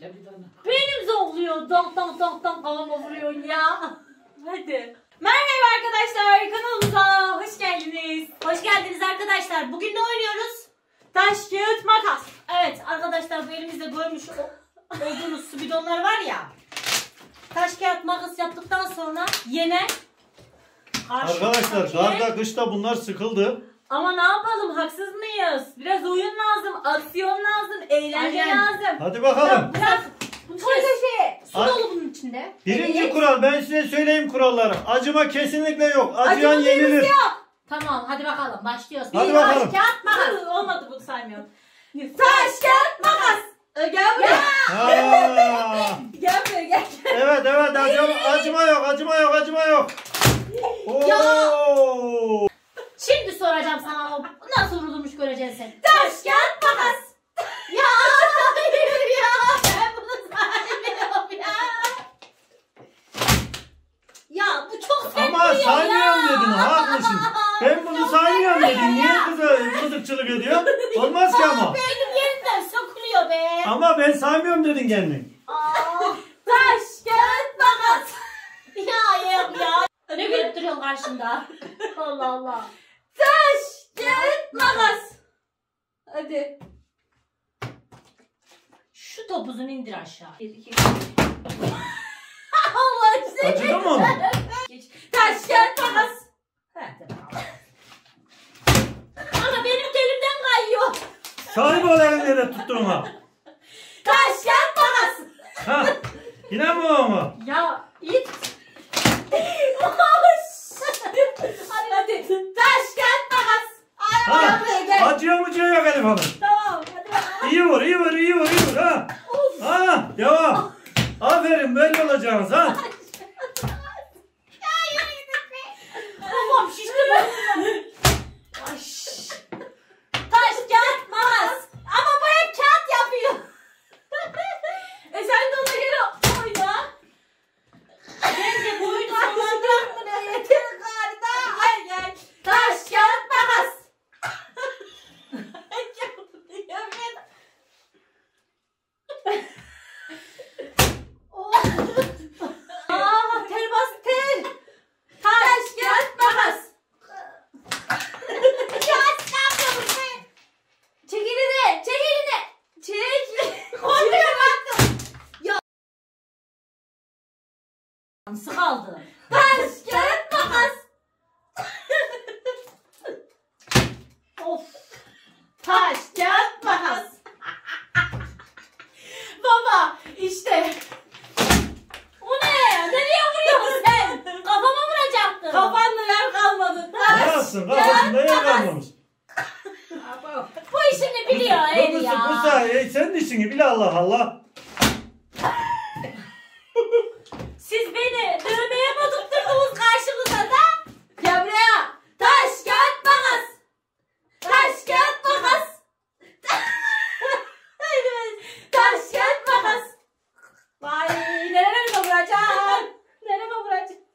bir. Benim zorluyor. Donk donk donk donk kafama vuruyorsun ya. Hadi. Merhaba arkadaşlar kanalımıza hoş geldiniz. Hoş geldiniz arkadaşlar. Bugün ne oynuyoruz? Taş, kağıt, makas. Evet arkadaşlar bu elimizde görmüş olduğunuz su bidonları var ya. Taş, kağıt, makas yaptıktan sonra yine Arkadaşlar karda kışta bunlar sıkıldı. Ama ne yapalım haksız mıyız? Biraz oyun lazım, aksiyon lazım, eğlence Aynen. lazım. Hadi bakalım. Biraz köşeye. Su Ay- dolu bunun içinde. Birinci Evet. kural ben size söyleyeyim kuralları. Acıma kesinlikle yok. Acıyan Acıma yenilir. Tamam hadi bakalım başlıyoruz. Hadi Bir, bakalım. Taş kağıt makas. Olmadı bunu saymıyorum. Taş, kağıt, makas. Ee, Gel buraya. Ha. Gel buraya gel. Evet evet acıma, acıma yok acıma yok acıma yok. Oo. Şimdi soracağım sana o nasıl vurulmuş göreceksin sen. Taş, kağıt, makas. Ya hayır ya ben bunu saymıyorum ya. Ya bu çok sert Ama saymıyorum ya. dedin haklısın. Ben bunu saymıyorum dedin. Niye kızı kızıkçılık ediyor? Olmaz ki ama. Benim yerimden sokuluyor be. Ama ben saymıyorum dedin kendin. Aa, Taş, kağıt, makas. ya ya ya. Ne görüp duruyorsun karşımda? Allah Allah. Taş, kağıt, makas. Hadi. Şu topuzunu indir aşağı. Bir, iki, Allah seni. Acıdı mı üç. Taş. Hadi bakalım. Ama benim elimden kayıyor. Sahip ol elinde de tutturma. Taş, kağıt, makas. Ha. Yine mi o mu? Ya it. hadi hadi. Taş, kağıt, makas. Ay, Acıyor mu yok Elif Hanım? Tamam hadi. İyi vur, iyi vur, iyi vur, iyi vur ha. Ha, devam. Aferin böyle olacaksınız ha. Babam şişti ben. Ay. Taş, kağıt, makas. Ama bu hep kağıt yapıyor. E sen de ona göre oyna. Bence bu oyunu sonlandıralım mı ne? Yeter galiba. Gel gel. Taş, kağıt, makas. Aa, ter bas ter. Taş, kağıt, makas. Ya ne yapıyorsun sen? Çek elini. Çek elini. Çek. Korkuyor bak. Ya. Nasıl kaldı? Taş, kağıt, makas. Of. Taş, kağıt, makas. Baba işte. Bu ne? Nereye vuruyorsun sen? Kafama vuracaktın. Kafanda yer kalmadı. Taş, yapsın? Kafasında yer kalmamış. Bu işini biliyor Eri bu, ya. sayede senin işini bil Allah Allah. Siz beni dövmeye mi tutturdunuz karşımıza da? Gel buraya. Taş, kağıt, makas. Taş, kağıt, makas. Taş, kağıt, makas. Vay nereye vuracaksın? Nereye vuracaksın?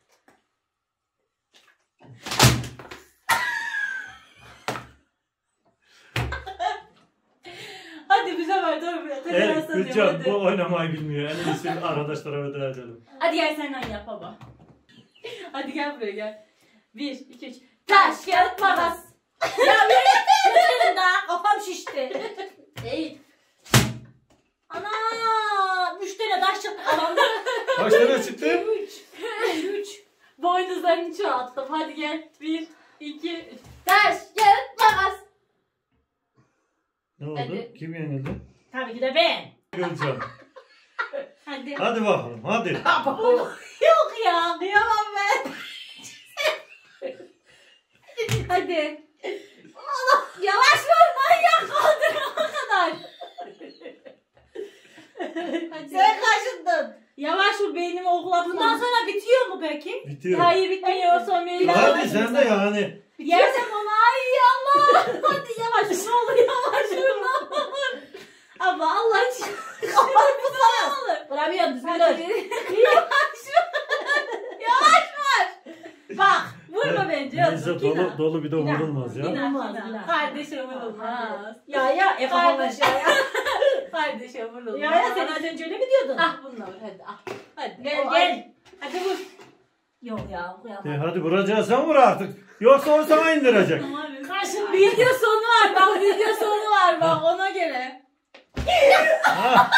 Ben Evet, sanıyorum, Gülcan hadi. bu oynamayı bilmiyor. En iyisi arkadaşlara veda edelim. Hadi gel sen yap baba. Hadi gel buraya gel. Bir, iki, üç. Taş, kağıt, makas. Ya yürü. Yeterim daha. Kafam şişti. Değil. Ana. Üç tane taş çıktı kafamda. Kaç tane çıktı? Üç. Üç. Boynuzlarını çoğalttım. Hadi gel. Bir, iki, üç. Taş, kağıt, makas. Ne oldu? Hadi. Kim yenildi? Tabii ki de ben. Gülcan. Hadi. Hadi bakalım hadi. Yok ya. Kıyamam ben. Hadi. Yavaş vur manyak kaldır o kadar. Hadi. Sen kaşındın. Yavaş vur beynimi oklatma. Bundan sonra bitiyor mu peki? Bitiyor. Hayır bitmiyor. Son bir Hadi sen de yani. Yersem onu ay Allah. Hadi yavaş. Ne olur yavaş vur. Ne olur. Ama Allah için. Kapat bu Vuramıyorum düzgün dur. Yavaş. Yavaş vur. Bak vurma bence. Neyse dolu, dolu bir de vurulmaz ya. Günah. Kardeşim vurulmaz. Ya ya e aşağıya. Hadi şey vuralım. Ya ya sen az önce öyle mi diyordun? Ah bununla vur hadi ah. Hadi. Gel O, gel. Hadi vur. Yok ya E, kıyamam. hadi vuracaksan vur artık. Yoksa o sana indirecek. Karşım Video sonu var bak video sonu var bak ona göre. Ha,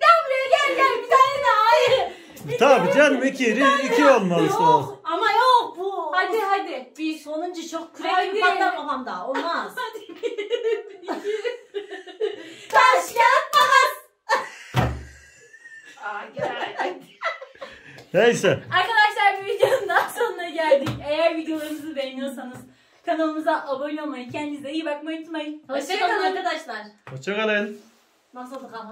Gel buraya gel gel bir tane daha hayır. Tabii canım iki, iki olmalı. Yok ama yok bu. Hadi hadi. Bir Sonuncu çok kürek Hadi. gibi patlar kafamda. Olmaz. taş kağıt makas. Neyse. Arkadaşlar bir videonun daha sonuna geldik. Eğer videolarımızı beğeniyorsanız kanalımıza abone olmayı, kendinize iyi bakmayı unutmayın. Hoşçakalın Hoşçakalın. arkadaşlar. Hoşçakalın. Nasıl oldu kafam?